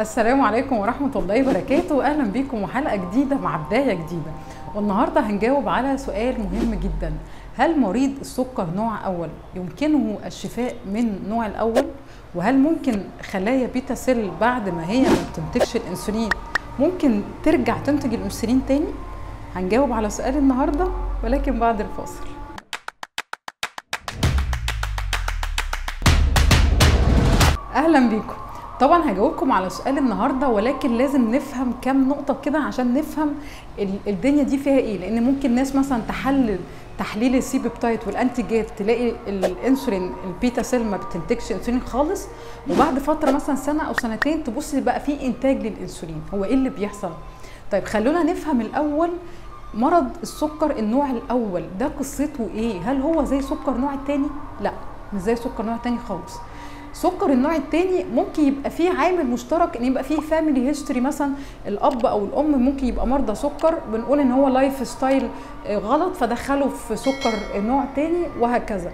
السلام عليكم ورحمة الله وبركاته. أهلا بكم وحلقة جديدة مع بداية جديدة. والنهاردة هنجاوب على سؤال مهم جدا. هل مريض السكر نوع أول؟ يمكنه الشفاء من نوع الأول؟ وهل ممكن خلايا بيتا سيل بعد ما هي ما بتنتجش الأنسولين ممكن ترجع تنتج الأنسولين تاني؟ هنجاوب على سؤال النهاردة ولكن بعد الفاصل. أهلا بيكم. طبعا هجاوبكم على سؤال النهارده ولكن لازم نفهم كام نقطة كده عشان نفهم ال- الدنيا دي فيها إيه. لأن ممكن ناس مثلا تحلل تحليل ال C-peptide وال anti-GAD تلاقي الإنسولين ال beta cell ما بتنتجش إنسولين خالص وبعد فترة مثلا سنة أو سنتين تبص بقى في إنتاج للإنسولين. هو إيه اللي بيحصل؟ طيب خلونا نفهم الأول مرض السكر النوع الأول ده قصته إيه؟ هل هو زي سكر نوع التاني لا مش زي سكر نوع تاني خالص. سكر النوع التاني ممكن يبقى فيه عامل مشترك إن يبقى فيه family history مثلا الأب أو الأم ممكن يبقى مرضى سكر بنقول إن هو lifestyle غلط فدخله في سكر نوع تاني وهكذا.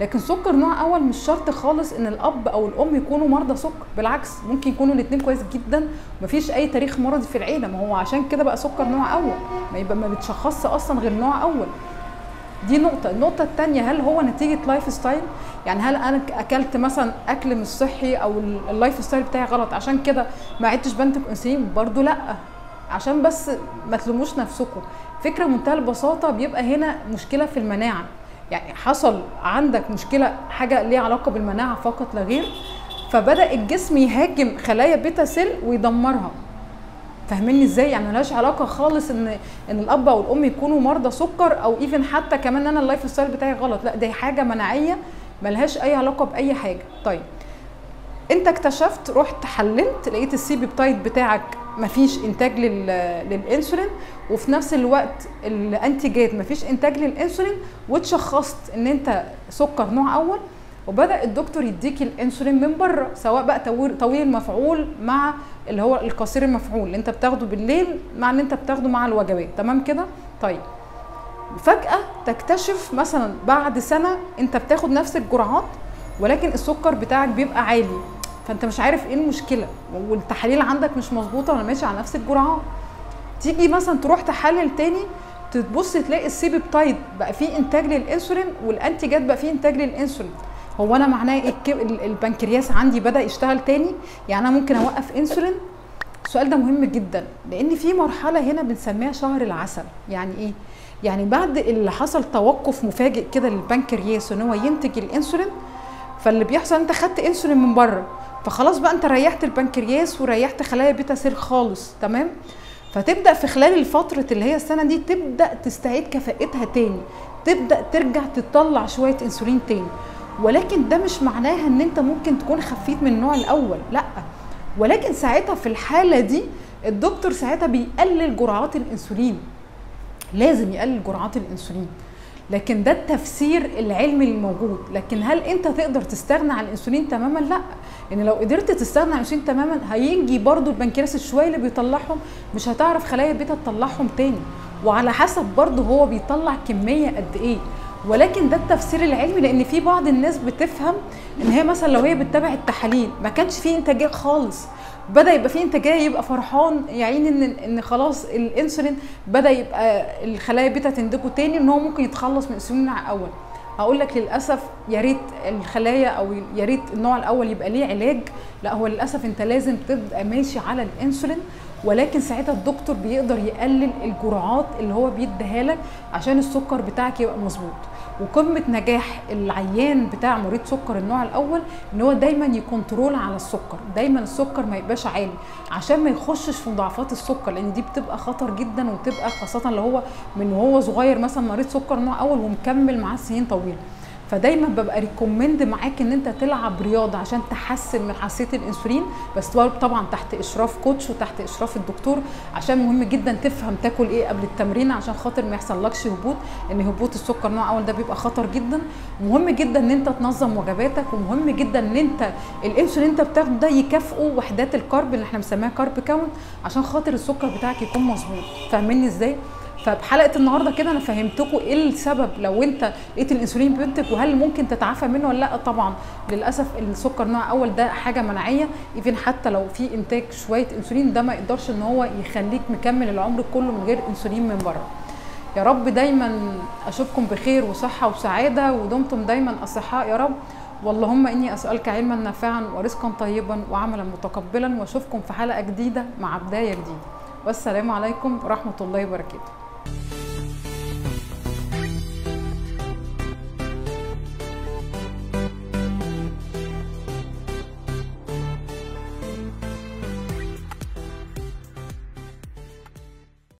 لكن سكر نوع أول مش شرط خالص إن الأب أو الأم يكونوا مرضى سكر بالعكس ممكن يكونوا الاثنين كويس جدا مفيش أي تاريخ مرضي في العيله ما هو عشان كده بقى سكر نوع أول ما يبقى ما بتشخصش أصلا غير نوع أول. دي نقطة، النقطة التانية هل هو نتيجة lifestyle؟ يعني هل أنا أكلت مثلا أكل مش صحي أو ال lifestyle بتاعي غلط عشان كده ما عدتش بنتج أنسولين؟ برضه لأ. عشان بس ما تلوموش نفسكم، فكرة منتهى البساطة بيبقى هنا مشكلة في المناعة، يعني حصل عندك مشكلة حاجة ليها علاقة بالمناعة فقط لا غير فبدأ الجسم يهاجم خلايا beta cell ويدمرها. فاهميني إزاي؟ يعني ملهاش علاقة خالص ان ان الأب أو الأم يكونوا مرضى سكر أو even حتى كمان أنا ال lifestyle بتاعي غلط. لا دي حاجة مناعية ملهاش أي علاقة بأي حاجة. طيب انت اكتشفت رحت حللت لقيت ال C-peptide بتاعك مفيش إنتاج لل... للانسولين وفي نفس الوقت ال anti-GAD مفيش إنتاج للانسولين واتشخصت إن أنت سكر نوع أول وبدأ الدكتور يديك الانسولين من بره سواء بقى طويل المفعول مع اللي هو القصير المفعول اللي انت بتاخده بالليل مع ان انت بتاخده مع الوجبات. تمام كده؟ طيب. فجأة تكتشف مثلا بعد سنة انت بتاخد نفس الجرعات ولكن السكر بتاعك بيبقى عالي. فانت مش عارف إيه المشكلة. والتحاليل عندك مش مظبوطة ولا ماشي على نفس الجرعات. تيجي مثلا تروح تحلل تاني تبص تلاقي السي بيبتايد بقى فيه إنتاج للإنسولين والأنتيجات بقى فيه إنتاج للإنسولين. هو أنا معناه إيه البنكرياس عندي بدأ يشتغل تاني؟ يعني أنا ممكن أوقف إنسولين؟ السؤال ده مهم جدا لأن في مرحلة هنا بنسميها شهر العسل. يعني إيه؟ يعني بعد اللي حصل توقف مفاجئ كده للبنكرياس إن هو ينتج الإنسولين فاللي بيحصل أنت خدت إنسولين من بره فخلاص بقى أنت ريحت البنكرياس وريحت خلايا beta cell خالص تمام؟ فتبدأ في خلال الفترة اللي هي السنة دي تبدأ تستعيد كفاءتها تاني تبدأ ترجع تطلع شوية إنسولين تاني. ولكن ده مش معناها إن أنت ممكن تكون خفيت من النوع الأول لأ. ولكن ساعتها في الحالة دي الدكتور ساعتها بيقلل جرعات الإنسولين لازم يقلل جرعات الإنسولين. لكن ده التفسير العلمي الموجود. لكن هل أنت تقدر تستغنى عن الإنسولين تماما؟ لأ. يعني لو قدرت تستغنى عن الإنسولين تماما هيجي برضو البنكرياس الشوية اللي بيطلعهم مش هتعرف خلايا بيتا تطلعهم تاني. وعلى حسب برضو هو بيطلع كمية قد إيه. ولكن ده التفسير العلمي لأن في بعض الناس بتفهم إن هي مثلا لو هي بتتابع التحاليل ما كانش فيه إنتاجية خالص. بدأ يبقى فيه إنتاجية يبقى فرحان يعين إن إن خلاص الإنسولين بدأ يبقى الخلايا بيتا تنتجه تاني إن هو ممكن يتخلص من الانسولين مع اول هقول لك للأسف يا ريت الخلايا أو يا ريت النوع الأول يبقى ليه علاج. لا هو للأسف أنت لازم تبقى ماشي على الإنسولين ولكن ساعتها الدكتور بيقدر يقلل الجرعات اللي هو بيديها لك عشان السكر بتاعك يبقى مظبوط. وقمة نجاح العيان بتاع مريض سكر النوع الأول إن هو دايما يكنترول على السكر. دايما السكر ما يبقاش عالي. عشان ما يخشش في مضاعفات السكر لأن دي بتبقى خطر جدا وتبقى خاصة لو هو من وهو صغير مثلا مريض سكر نوع أول ومكمل معاه سنين طويلة. فدايما ببقى recommend معاك إن أنت تلعب رياضة عشان تحسن من حساسية الإنسولين بس طبعا تحت إشراف coach وتحت إشراف الدكتور عشان مهم جدا تفهم تاكل إيه قبل التمرين عشان خاطر ما يحصلكش هبوط لأن هبوط السكر نوع أول ده بيبقى خطر جدا. مهم جدا إن أنت تنظم وجباتك ومهم جدا إن أنت الإنسولين أنت بتاخده ده يكافئه وحدات ال carb اللي إحنا بنسميها carb count عشان خاطر السكر بتاعك يكون مظبوط. فاهميني إزاي؟ فبحلقه النهارده كده أنا فهمتكم إيه السبب لو أنت لقيت الإنسولين بينتج وهل ممكن تتعافى منه ولا لأ؟ طبعا للأسف السكر نوع أول ده حاجة مناعيه إيفن حتى لو في إنتاج شوية إنسولين ده ما يقدرش إن هو يخليك مكمل العمر كله من غير إنسولين من بره. يا رب دايما أشوفكم بخير وصحة وسعادة ودمتم دايما أصحاء يا رب. واللهم إني أسألك علما نافعا ورزقا طيبا وعملا متقبلا وأشوفكم في حلقة جديدة مع بداية جديدة. والسلام عليكم ورحمة الله وبركاته.